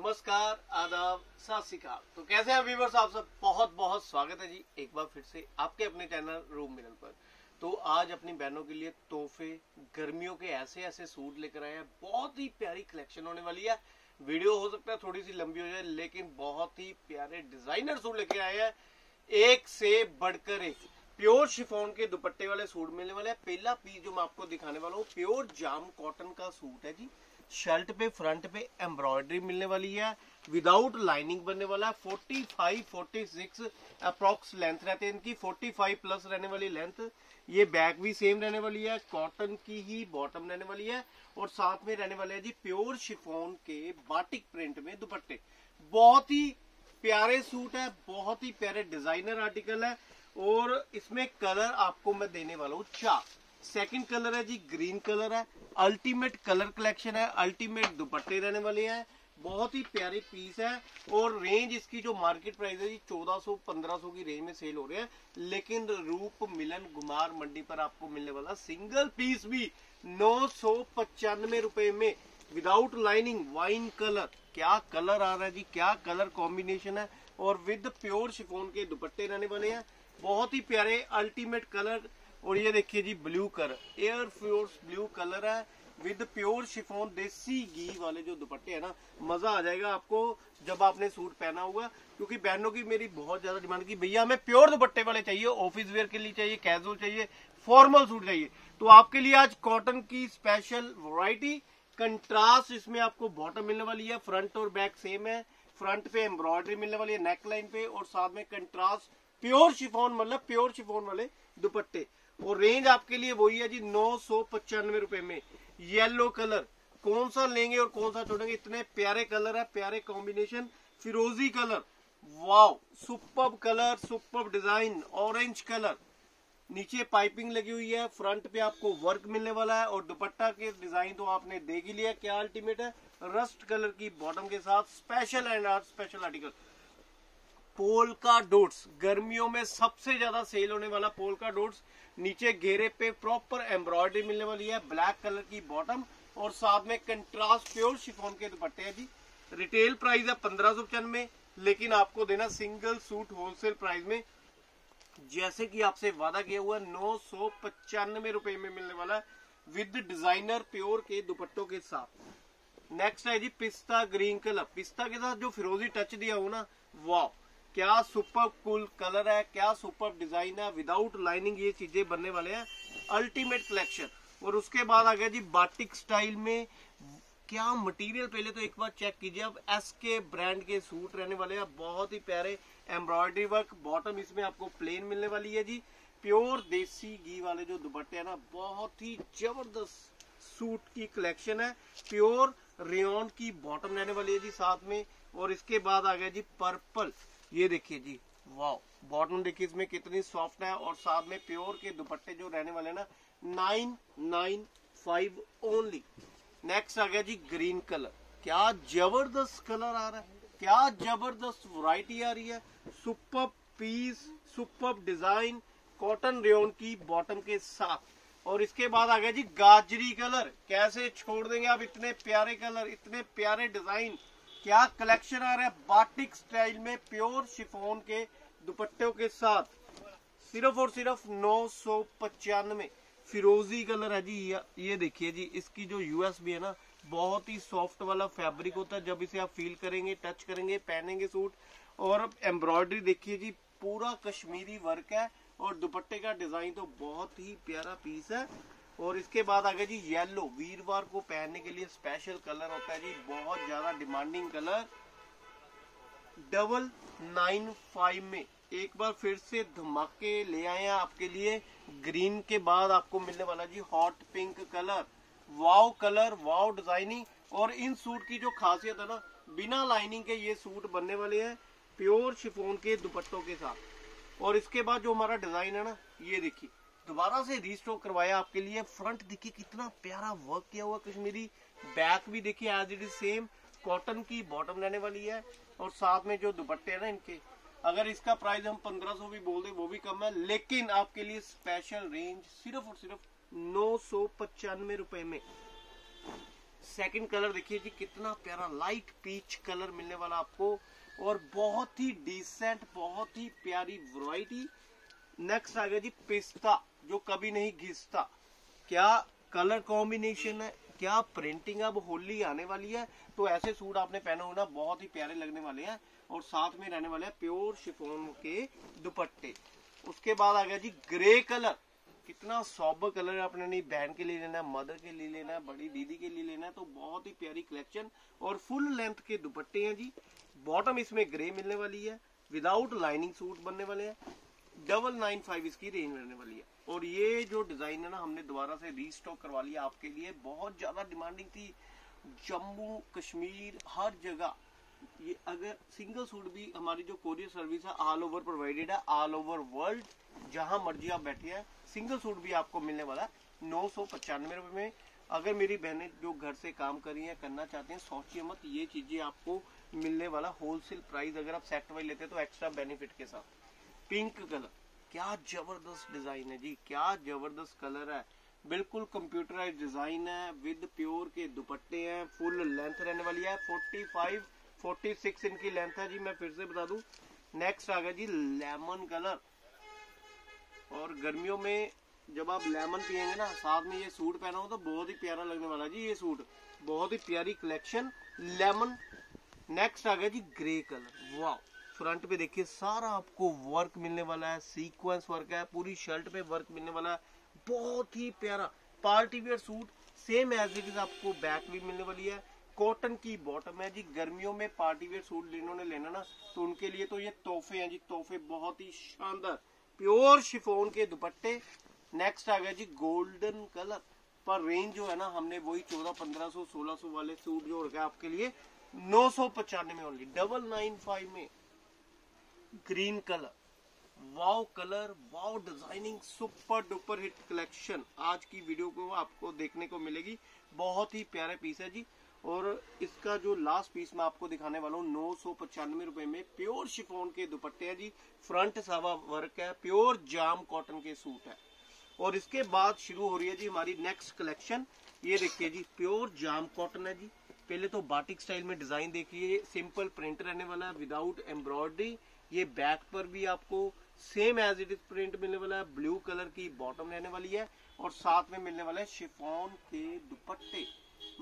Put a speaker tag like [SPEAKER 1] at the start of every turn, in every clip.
[SPEAKER 1] नमस्कार, आदाब, सत श्रीकाल। तो कैसे हैं व्यूवर्स आप सब? बहुत बहुत स्वागत है जी एक बार फिर से आपके अपने चैनल रूम मिलन पर। तो आज अपनी बहनों के लिए तोहफे, गर्मियों के ऐसे ऐसे सूट लेकर आए हैं। बहुत ही प्यारी कलेक्शन होने वाली है। वीडियो हो सकता है थोड़ी सी लंबी हो जाए, लेकिन बहुत ही प्यारे डिज़ाइनर सूट लेके आए हैं। एक से बढ़कर एक। प्योर शिफोन के दुपट्टे वाले सूट मिलने वाले हैं। पहला पीस जो मैं आपको दिखाने वाला हूँ प्योर जाम कॉटन का सूट है जी। शर्ट पे, फ्रंट पे एम्ब्रॉयडरी मिलने वाली है। विदाउट लाइनिंग बनने वाला है। 45 46 अप्रोक्स लेंथ रहते हैं इनकी। 45 प्लस रहने वाली लेंथ ये बैक भी सेम रहने वाली है। कॉटन की ही बॉटम रहने वाली है। और साथ में रहने वाले है जी प्योर शिफोन के बाटिक प्रिंट में दुपट्टे। बहुत ही प्यारे सूट है। बहुत ही प्यारे डिज़ाइनर आर्टिकल है। और इसमें कलर आपको मैं देने वाला हूँ चार। सेकंड कलर है जी ग्रीन कलर है। अल्टीमेट कलर कलेक्शन है। अल्टीमेट दुपट्टे रहने वाले हैं। बहुत ही प्यारे पीस है। और रेंज इसकी जो मार्केट प्राइस है जी 1400 1500 की रेंज में सेल हो रहे हैं। लेकिन रूप, मिलन, गुमार मंडी पर आपको मिलने वाला सिंगल पीस भी नौ सौ में। विदाउट लाइनिंग वाइन कलर क्या कलर आ रहा है जी? क्या कलर कॉम्बिनेशन है? और विद प्योर शिफोन के दुपट्टे रहने वाले हैं। बहुत ही प्यारे अल्टीमेट कलर और ये देखिए जी blue colour air force blue colour है विद प्योर शिफोन देसी घी वाले जो दुपट्टे है ना, मज़ा आ जाएगा आपको जब आपने सूट पहना होगा क्योंकि बहनों की मेरी बहुत ज़्यादा डिमांड की, भैया, हमें प्योर दुपट्टे वाले चाहिए ऑफ़िस वेयर के लिए चाहिए कैजुअल चाहिए फॉर्मल सूट चाहिए। तो आपके लिए आज कॉटन की स्पेशल वराइटी कंट्रास्ट इसमें आपको बॉटम मिलने वाली है फ्रंट और बैक सेम है फ्रंट पे एम्ब्रॉयडरी मिलने वाली है नेक लाइन पे और साथ में कंट्रास्ट प्योर शिफोन मतलब प्योर शिफोन वाले दुपट्टे। और रेंज आपके लिए वही है जी, नौ सौ पचानवे रुपए में। येलो कलर कौन सा लेंगे और कौन सा छोड़ेंगे? इतने प्यारे कलर है, प्यारे कॉम्बिनेशन फिरोजी colour wow super colour super design orange colour नीचे पाइपिंग लगी हुई है फ्रंट पे आपको वर्क मिलने वाला है और दुपट्टा के डिज़ाइन तो आपने देख ही लिया, क्या अल्टीमेट है। रस्ट कलर की बॉटम के साथ special and art special article polka dots गर्मियों में सबसे ज़्यादा सेल होने वाला पोल का डोट्स नीचे घेरे पे प्रॉपर एम्ब्रॉयडरी मिलने वाली है ब्लैक कलर की बॉटम और साथ में कंट्रास्ट प्योर शिफोन के दुपट्टे हैं जी। रिटेल प्राइस है पंद्रह सौ पचानवे, लेकिन आपको देना सिंगल सूट होलसेल प्राइस में। जैसे कि आपसे वादा किया हुआ नौ सौ पचानवे रुपए में मिलने वाला है विद डिज़ाइनर प्योर के दुपट्टों के साथ। नेक्स्ट है जी, पिस्ता ग्रीन कलर पिस्ता के साथ जो फिरोजी टच दिया हो ना वाह क्या सुपर कूल कलर है, क्या सुपर डिज़ाइन है विदाउट लाइनिंग ये चीज़ें बनने वाले हैं अल्टीमेट कलेक्शन और उसके बाद आ गया जी बाटिक स्टाइल में, क्या मटेरियल पहले तो एक बार चेक कीजिए, अब एस के ब्रांड के सूट रहने वाले हैं, बहुत ही प्यारे एम्ब्रॉयडरी वर्क बॉटम इसमें आपको प्लेन मिलने वाली है जी। प्योर देसी घी वाले जो दुपट्टे हैं ना, बहुत ही ज़बरदस्त सूट की कलेक्शन है। प्योर रेन की बॉटम रहने वाली है जी साथ में, और इसके बाद आ गया जी पर्पल ये देखिए जी वाह बॉटम देखिए, इसमें कितनी सॉफ्ट है और साथ में प्योर के दुपट्टे जो रहने वाले ना nine nine five only next आ गया जी ग्रीन कलर क्या ज़बरदस्त कलर आ रहा है, क्या ज़बरदस्त वैरायटी आ रही है। Super piece super design cotton rain की बॉटम के साथ। और इसके बाद आ गया जी, गाजरी कलर कैसे छोड़ देंगे आप इतने प्यारे कलर इतने प्यारे डिज़ाइन क्या कलेक्शन आ रहा है बाटिक स्टाइल में प्योर शिफोन के दुपट्टों के साथ? सिर्फ़ और सिर्फ़ नौ सौ पचानवे। फिरोजी कलर है जी, ये देखिए जी, इसकी जो यूएस भी है ना, बहुत ही सॉफ्ट वाला फैब्रिक होता है। जब इसे आप फील करेंगे टच करेंगे, पहनेंगे सूट और एम्ब्रॉयडरी देखिए जी, पूरा कश्मीरी वर्क है, और दुपट्टे का डिज़ाइन तो बहुत ही प्यारा पीस है। और इसके बाद आ गया जी येलो वीरवार को पहनने के लिए स्पेशल कलर होता है जी, बहुत ज़्यादा demanding colour double nine five में एक बार फिर से धमाके ले आए हैं आपके लिए। ग्रीन के बाद आपको मिलने वाला जी hot pink colour wow colour wow designing और इन सूट की जो खासियत है ना, बिना लाइनिंग के ये सूट बनने वाले हैं प्योर शिफोन के दुपट्टों के साथ। और इसके बाद जो हमारा डिज़ाइन है ना, ये देखिए। दोबारा से रीस्टॉक करवाया आपके लिए। फ्रंट देखिए कितना प्यारा वर्क किया हुआ कश्मीरी। बैक भी देखिए as it is same cotton की बॉटम रहने वाली है। और साथ में जो दुपट्टे है ना इनके, अगर इसका प्राइस हम 1500 भी बोल दे, वो भी कम है। लेकिन आपके लिए स्पेशल रेंज सिर्फ़ और सिर्फ़ नौ सौ पचानवे रुपए में। सेकंड कलर देखिए जी, कितना प्यारा लाइट पीच कलर मिलने वाला आपको। और बहुत ही डिसेंट बहुत ही प्यारी वैरायटी नेक्स्ट आ गया जी पिस्ता, जो कभी नहीं घिसता। क्या कलर कॉम्बिनेशन है? क्या प्रिंटिंग अब होली आने वाली है? तो ऐसे सूट आपने पहने हो ना बहुत ही प्यारे लगने वाले हैं। और साथ में रहने वाले हैं प्योर शिफोन के दुपट्टे। उसके बाद आ गया जी ग्रे कलर कितना सॉबर कलर आपने, नहीं, बहन के लिए लेना है मदर के लिए लेना है, बड़ी दीदी के लिए लेना है तो बहुत ही प्यारी कलेक्शन और फुल लेंथ के दुपट्टे हैं जी। बॉटम इसमें ग्रे मिलने वाली है। विदाउट लाइनिंग सूट बनने वाले हैं। डबल नाइन फाइव इसकी रेंज रहने वाली है। और ये जो डिज़ाइन है ना, हमने दोबारा से रीस्टॉक करवा लिया आपके लिए। बहुत ज़्यादा डिमांडिंग थी। जम्मू, कश्मीर, हर जगह। ये अगर सिंगल सूट भी हमारी जो कोरियर सर्विस है ऑल ओवर प्रोवाइडेड है ऑल ओवर वर्ल्ड जहाँ मर्ज़ी आप बैठे हैं सिंगल सूट भी आपको मिलने वाला है। नौ सौ पचानवे रुपए में। अगर मेरी बहनें जो घर से काम कर हैं, करना चाहती हैं, सोचिए मत, ये चीज़ें आपको मिलने वाला। होलसेल प्राइस अगर आप सेट वाइज लेते हैं तो एक्स्ट्रा बेनिफिट के साथ। Pink colour. क्या ज़बरदस्त डिज़ाइन है जी, क्या ज़बरदस्त कलर है। बिल्कुल कंप्यूटराइज डिज़ाइन है विद प्योर के दुपट्टे हैं फुल लेंथ रहने वाली है। 45 46 इनकी लेंथ है जी, मैं फिर से बता दूँ। नेक्स्ट आ गया जी लेमन कलर और गर्मियों में जब आप लेमन पियेंगे ना, साथ में ये सूट पहना हो तो बहुत ही प्यारा लगने वाला जी ये सूट बहुत ही प्यारी कलेक्शन लेमन नेक्स्ट आ गया जी ग्रे कलर वाह फ्रंट पे देखिए, सारा आपको वर्क मिलने वाला है सीक्वेंस वर्क है, पूरी शर्ट पे वर्क मिलने वाला है। बहुत ही प्यारा। Party wear suit same as it is आपको बैक भी मिलने वाली है। कॉटन की बॉटम है जी। गर्मियों में पार्टी वेयर सूट जिन्होंने लेना ना तो उनके लिए तो ये तोहफे हैं जी। तोहफे बहुत ही शानदार। प्योर शिफोन के दुपट्टे। नेक्स्ट आ गया जी गोल्डन कलर पर रेंज जो है ना, हमने वही चौदह, पंद्रह सो, सोलह सो वाले सूट जो रखा आपके लिए नौ सौ पचानवे ओनली डबल नाइन फाइव में। Green colour. Wow colour wow designing, super duper hit collection. आज की वीडियो को आपको देखने को मिलेगी। बहुत ही प्यारे पीस है जी। और इसका जो लास्ट पीस मैं आपको दिखाने वाला हूँ, नौ सौ पचानवे रुपए में प्योर शिफोन के दुपट्टे हैं जी। फ्रंट सावा वर्क है प्योर जाम कॉटन के सूट है। और इसके बाद शुरू हो रही है जी हमारी नेक्स्ट कलेक्शन ये देखिए जी प्योर जाम कॉटन है जी। पहले तो बाटिक स्टाइल में डिज़ाइन देखिए सिंपल प्रिंट रहने वाला है विदाउट एम्ब्रॉयडरी ये बैक पर भी आपको same as it is print मिलने वाला है ब्लू कलर की बॉटम रहने वाली है और साथ में मिलने वाला है शिफोन के दुपट्टे।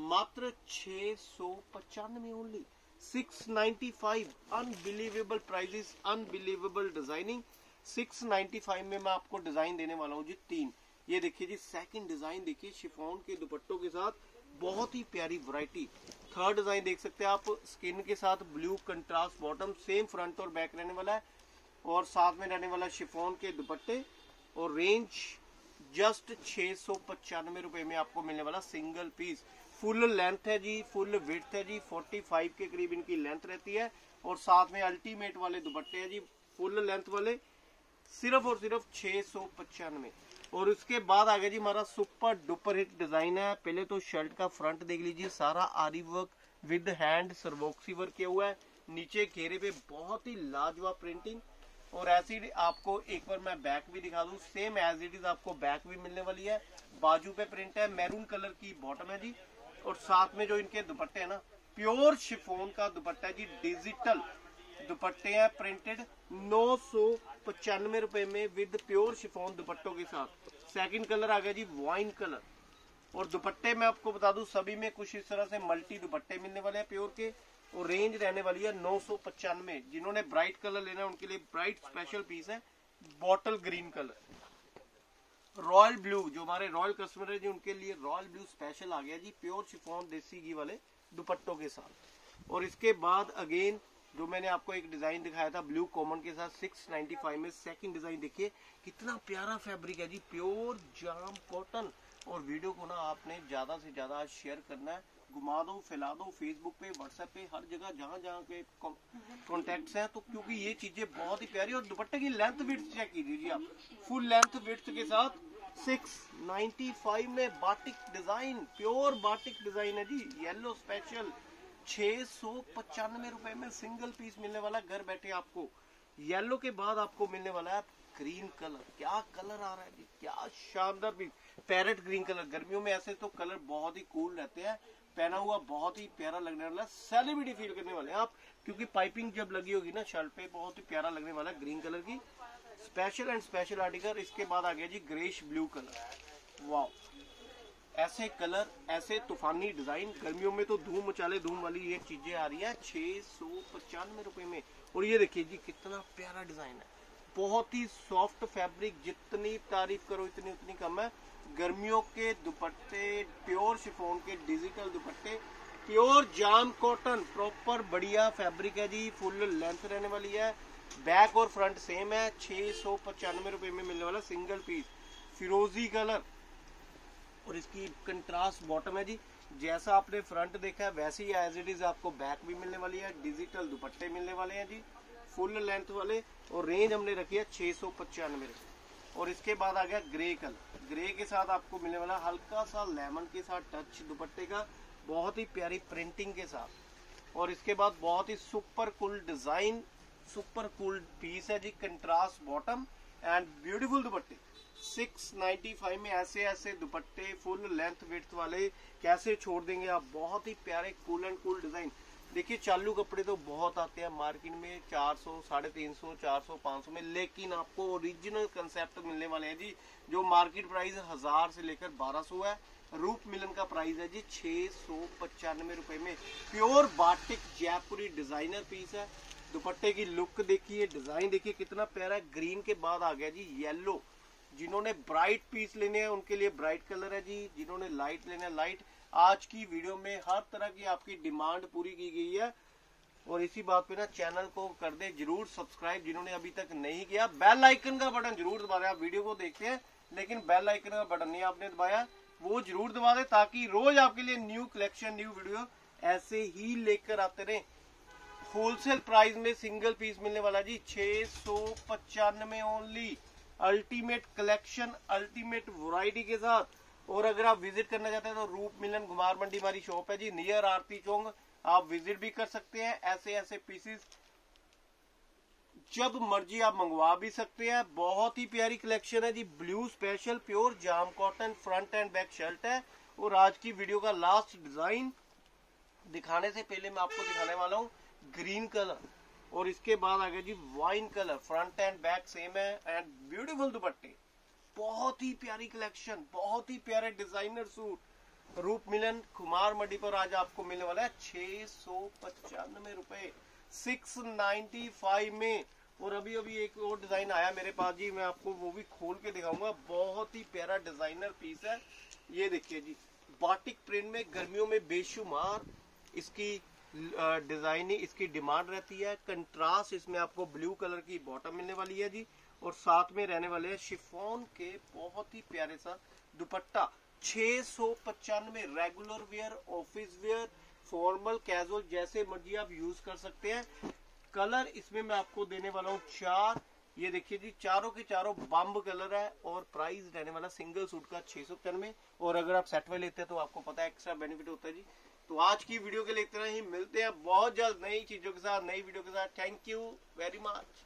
[SPEAKER 1] मात्र छह सौ पचानवे only six ninety five unbelievable prices unbelievable designing six ninety five में मैं आपको डिज़ाइन देने वाला हूँ जी तीन। ये देखिए जी सेकंड डिज़ाइन देखिए शिफोन के दुपट्टों के साथ। बहुत ही प्यारी वैरायटी थर्ड डिज़ाइन देख सकते हैं आप स्किन के साथ blue contrast bottom same front और बैक रहने वाला है। और साथ में रहने वाला शिफोन के दुपट्टे। और रेंज जस्ट छह सौ में आपको मिलने वाला सिंगल पीस फुल लेंथ है जी फुल विथ है जी 45 के करीब इनकी लेंथ रहती है। और साथ में अल्टीमेट वाले दुपट्टे है जी फुल लेंथ वाले। सिर्फ़ और सिर्फ़ छह सौ पचानवे। और उसके बाद आ गया जी हमारा सुपर डुपर हिट डिज़ाइन है। पहले तो शर्ट का फ्रंट देख लीजिए, सारा आरी वर्क विद हैंड, सरवोक्सी वर्क किया हुआ है। नीचे घेरे पे बहुत ही लाजवाब प्रिंटिंग और ऐसी आपको एक बार मैं बैक भी दिखा दूँ सेम एज इट इज़ आपको बैक भी मिलने वाली है। बाजू पे प्रिंट है मैरून कलर की बॉटम है जी। और साथ में जो इनके दुपट्टे है ना प्योर शिफोन का दुपट्टा जी डिजिटल दुपट्टे हैं प्रिंटेड नौ सौ पचानवे रुपए में विद प्योर शिफोन दुपट्टों के साथ। सेकंड कलर आ गया जी वाइन कलर और दुपट्टे में आपको बता दूँ, सभी में कुछ इस तरह से मल्टी दुपट्टे मिलने वाले हैं प्योर के। और रेंज रहने वाली है नौ सौ पचानवे। जिन्होंने ब्राइट कलर लेना है, उनके लिए ब्राइट स्पेशल पीस है bottle green colour royal blue जो हमारे रॉयल कस्टमर है जी, उनके लिए रॉयल ब्लू स्पेशल आ गया जी प्योर शिफोन देसी घी वाले दुपट्टों के साथ। और इसके बाद अगेन जो मैंने आपको एक डिज़ाइन दिखाया था, ब्लू कॉमन के साथ 695 में सेकंड डिज़ाइन देखिए, कितना प्यारा फैब्रिक है जी प्योर जाम कॉटन और वीडियो को ना आपने ज़्यादा से ज़्यादा शेयर करना है। घुमा दो, फैला दो फेसबुक पे व्हाट्सएप पे, हर जगह, जहाँ जहाँ के कॉन्टेक्ट हैं तो क्योंकि ये चीज़ें बहुत ही प्यारी और दुपट्टे की लेंथ विड्थ चेक कीजिए आप। फुल लेंथ विड्थ के साथ 695 में batik design pure batik design है जी। येलो स्पेशल छह सौ पचानवे रुपए में सिंगल पीस मिलने वाला घर बैठे आपको। येलो के बाद आपको मिलने वाला है ग्रीन कलर क्या कलर आ रहा है क्या शानदार पीस पैरेट ग्रीन कलर गर्मियों में ऐसे तो कलर बहुत ही कूल रहते हैं। पहना हुआ बहुत ही प्यारा लगने वाला है। सेलिब्रिटी फील करने वाले हैं आप, क्योंकि पाइपिंग जब लगी होगी ना शर्ट पे, बहुत ही प्यारा लगने वाला है ग्रीन कलर की। स्पेशल एंड स्पेशल आर्टिकल इसके बाद आ गया जी ग्रेश ब्लू कलर वाह ऐसे कलर, ऐसे तूफानी डिज़ाइन, गर्मियों में तो धूम मचाले, धूम वाली ये चीज़ें आ रही है, छह सौ पचानवे रुपए में। और ये देखिए जी, कितना प्यारा डिज़ाइन है। बहुत ही सॉफ्ट फैब्रिक, जितनी तारीफ़ करो, इतनी उतनी कम है। गर्मियों के दुपट्टे, प्योर शिफोन के डिजिटल दुपट्टे, प्योर जाम कॉटन, प्रॉपर बढ़िया फैब्रिक है जी, फुल लेंथ रहने वाली है। बैक और फ्रंट सेम है, छह सौ पचानवे रुपए में मिलने वाला सिंगल पीस फिरोजी कलर और इसकी कंट्रास्ट बॉटम है जी। जैसा आपने फ्रंट देखा है, वैसे ही एज इट इज़ आपको बैक भी मिलने वाली है डिजिटल दुपट्टे मिलने वाले हैं जी। फुल लेंथ वाले और रेंज हमने रखी है छह सौ पचानवे और इसके बाद आ गया ग्रे कलर ग्रे के साथ आपको मिलने वाला हल्का सा लेमन के साथ टच दुपट्टे का, बहुत ही प्यारी प्रिंटिंग के साथ। और इसके बाद बहुत ही super cool design super cool piece है जी कंट्रास्ट बॉटम एंड ब्यूटीफुल दुपट्टे। 695 में ऐसे ऐसे दुपट्टे फुल लेंथ विथ वाले, कैसे छोड़ देंगे आप? बहुत ही प्यारे कूल एंड कूल डिज़ाइन देखिए, चालू कपड़े तो बहुत आते हैं मार्केट में 400 साढ़े तीन सौ, चार सौ, पाँच सौ में, लेकिन आपको ओरिजिनल कंसेप्ट मिलने वाले हैं जी, जो मार्केट प्राइस हज़ार से लेकर बारह सौ है। रूप मिलन का प्राइस है जी छह सौ पचानवे रुपए में। Pure batik Jaipuri designer piece है। दुपट्टे की लुक देखिए डिज़ाइन देखिए, कितना प्यारा है। ग्रीन के बाद आ गया जी येलो जिन्होंने ब्राइट पीस लेने हैं, उनके लिए ब्राइट कलर है जी। जिन्होंने लाइट लेना लाइट आज की वीडियो में हर तरह की आपकी डिमांड पूरी की गई है। और इसी बात पे ना चैनल को कर दे, ज़रूर सब्सक्राइब जिन्होंने अभी तक नहीं किया बेल आइकन का बटन ज़रूर दबा रहे आप वीडियो को देखते हैं, लेकिन बेल आइकन का बटन नहीं आपने दबाया। वो ज़रूर दबा दे ताकि रोज आपके लिए न्यू कलेक्शन न्यू वीडियो ऐसे ही लेकर आते रहे। होलसेल प्राइस में सिंगल पीस मिलने वाला जी, छह सौ पचानवे only ultimate collection ultimate variety के साथ। और अगर आप विज़िट करना चाहते हैं तो रूप मिलन घुमार मंडी हमारी शॉप है जी नियर आरती चौंग। आप विज़िट भी कर सकते हैं, ऐसे ऐसे पीसेस जब मर्ज़ी आप मंगवा भी सकते हैं। बहुत ही प्यारी कलेक्शन है जी blue special pure jam cotton front and back shirt है। और आज की वीडियो का लास्ट डिज़ाइन दिखाने से पहले मैं आपको दिखाने वाला हूँ। ग्रीन कलर, और इसके बाद आ गया जी wine colour, front and back same है एंड ब्यूटीफुल दुपट्टे। बहुत ही प्यारी कलेक्शन बहुत ही प्यारे डिज़ाइनर सूट रूप मिलन, कुमार मंडी पर आज आपको मिलने वाला है छह सौ पचानवे रुपए सिक्स नाइन्टी फाइव में। और अभी अभी एक और डिज़ाइन आया मेरे पास जी, मैं आपको वो भी खोल के दिखाऊँगा। बहुत ही प्यारा डिज़ाइनर पीस है। ये देखिए जी बाटिक प्रिंट में गर्मियों में बेशुमार इसकी डिज़ाइनिंग इसकी डिमांड रहती है। कंट्रास्ट इसमें आपको ब्लू कलर की बॉटम मिलने वाली है जी। और साथ में रहने वाले शिफोन के बहुत ही प्यारे सा दुपट्टा। छह सौ पचानवे regular wear office wear formal casual जैसे मर्ज़ी आप यूज़ कर सकते हैं। कलर इसमें मैं आपको देने वाला हूँ चार। ये देखिए जी, चारों के चारों बम्ब कलर है और प्राइस रहने वाला सिंगल सूट का छह सौ और अगर आप सेट में लेते हैं तो आपको पता है एक्स्ट्रा बेनिफिट होता है जी। तो आज की वीडियो के लिए इतना ही। मिलते हैं बहुत जल्द नई चीज़ों के साथ, नई वीडियो के साथ। Thank you very much